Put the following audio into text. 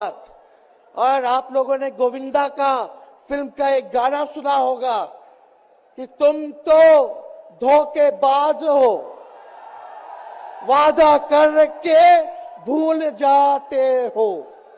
और आप लोगों ने गोविंदा का फ़िल्म का एक गाना सुना होगा कि तुम तो धोखेबाज हो। वादा करके भूल जाते हो।